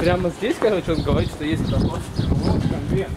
прямо здесь, короче, он говорит, что есть проход. Вот конвент.